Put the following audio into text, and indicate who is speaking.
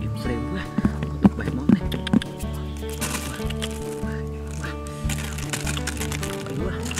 Speaker 1: Imsre buah untuk bayi mau nih. Buah.